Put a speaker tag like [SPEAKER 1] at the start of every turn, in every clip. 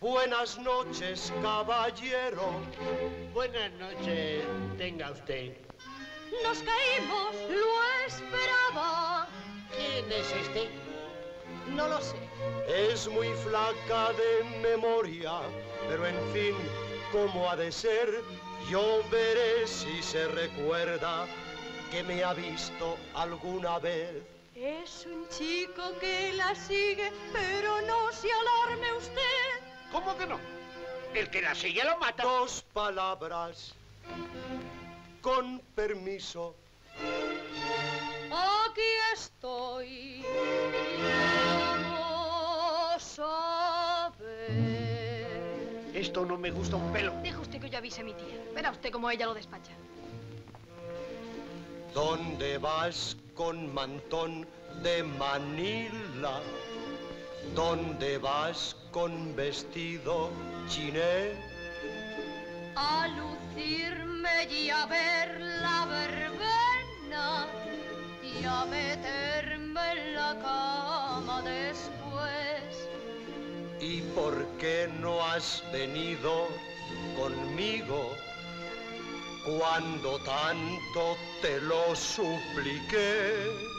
[SPEAKER 1] Buenas noches, caballero.
[SPEAKER 2] Buenas noches, tenga usted.
[SPEAKER 3] Nos caímos, lo esperaba.
[SPEAKER 2] ¿Quién es este?
[SPEAKER 3] No lo sé.
[SPEAKER 1] Es muy flaca de memoria, pero en fin, ¿cómo ha de ser? Yo veré si se recuerda que me ha visto alguna vez.
[SPEAKER 3] Es un chico que la sigue, pero no se alarme usted.
[SPEAKER 2] ¿Cómo que no? El que la sigue lo mata.
[SPEAKER 1] Dos palabras. Con permiso.
[SPEAKER 3] Aquí estoy. Vamos a ver.
[SPEAKER 2] Esto no me gusta un pelo.
[SPEAKER 3] Deja usted que yo avise a mi tía. Verá usted cómo ella lo despacha.
[SPEAKER 1] ¿Dónde vas con mantón de Manila? ¿Dónde vas con vestido chiné?
[SPEAKER 3] A lucirme y a ver la verbena y a meterme en la cama después.
[SPEAKER 1] ¿Y por qué no has venido conmigo cuando tanto te lo supliqué?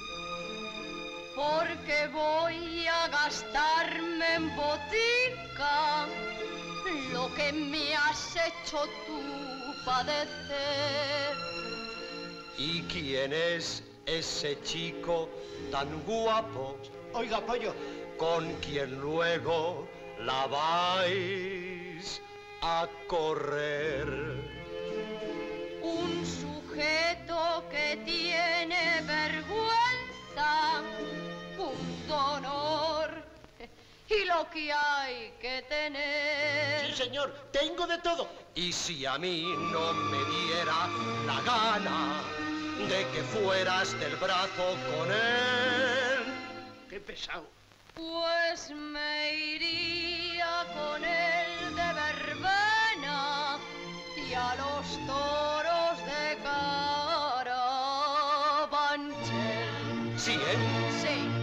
[SPEAKER 3] Porque voy a gastarme en botica lo que me has hecho tú padecer.
[SPEAKER 1] ¿Y quién es ese chico tan guapo
[SPEAKER 2] Oiga, pollo,
[SPEAKER 1] con quien luego la vais a correr?
[SPEAKER 3] Un sujeto que tiene y lo que hay que tener.
[SPEAKER 2] Sí, señor, tengo de todo.
[SPEAKER 1] Y si a mí no me diera la gana de que fueras del brazo con él.
[SPEAKER 2] Qué pesado.
[SPEAKER 3] Pues me iría con él de verbena y a los toros de carabanchel. ¿Sí, eh? Sí.